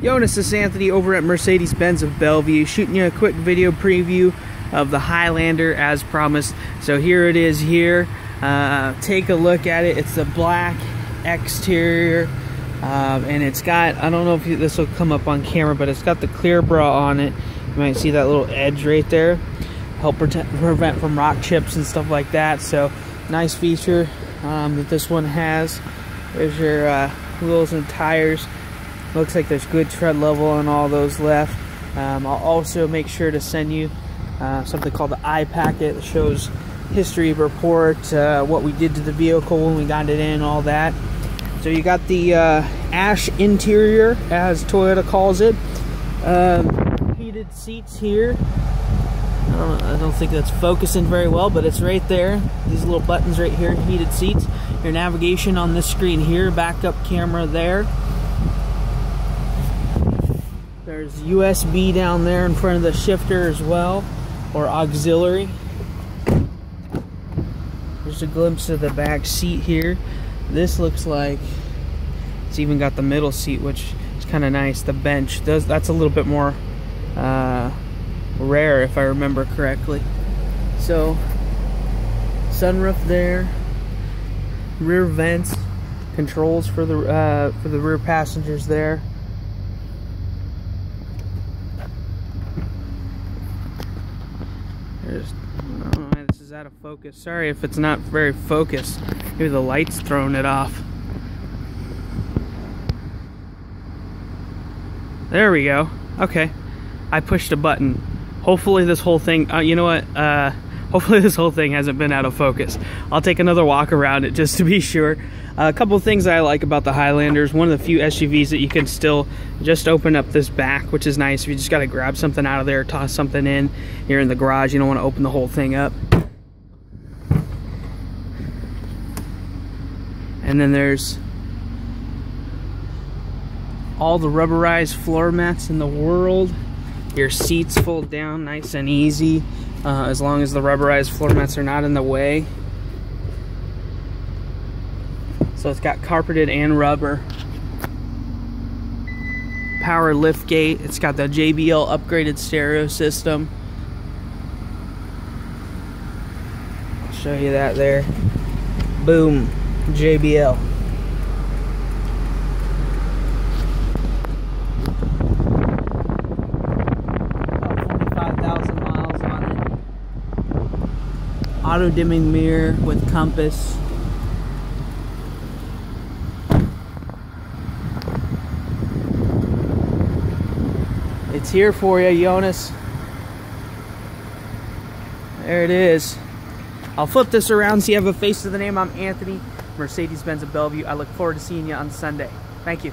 Yonas, this is Anthony over at Mercedes-Benz of Bellevue, shooting you a quick video preview of the Highlander as promised. So here it is here. Uh, take a look at it. It's the black exterior. Um, and it's got, I don't know if this will come up on camera, but it's got the clear bra on it. You might see that little edge right there. Help prevent from rock chips and stuff like that. So nice feature um, that this one has. There's your uh, wheels and tires. Looks like there's good tread level on all those left. Um, I'll also make sure to send you uh, something called the iPacket that shows history report, uh, what we did to the vehicle when we got it in, all that. So you got the uh, ash interior, as Toyota calls it. Um, heated seats here. I don't, I don't think that's focusing very well, but it's right there. These little buttons right here, heated seats. Your navigation on this screen here, backup camera there. There's USB down there in front of the shifter as well, or auxiliary. There's a glimpse of the back seat here. This looks like it's even got the middle seat, which is kind of nice. The bench does that's a little bit more uh, rare, if I remember correctly. So sunroof there, rear vents, controls for the uh, for the rear passengers there. Oh, this is out of focus. Sorry if it's not very focused. Maybe the light's throwing it off. There we go. Okay. I pushed a button. Hopefully this whole thing, uh, you know what, uh, hopefully this whole thing hasn't been out of focus. I'll take another walk around it just to be sure. Uh, a couple things I like about the Highlanders. One of the few SUVs that you can still just open up this back, which is nice. If you just got to grab something out of there, toss something in, you're in the garage, you don't want to open the whole thing up. And then there's all the rubberized floor mats in the world. Your seats fold down nice and easy uh, as long as the rubberized floor mats are not in the way. So it's got carpeted and rubber. Power lift gate. It's got the JBL upgraded stereo system. I'll show you that there. Boom. JBL. auto dimming mirror with compass it's here for you Yonas. There it is. I'll flip this around so you have a face to the name. I'm Anthony Mercedes-Benz of Bellevue. I look forward to seeing you on Sunday. Thank you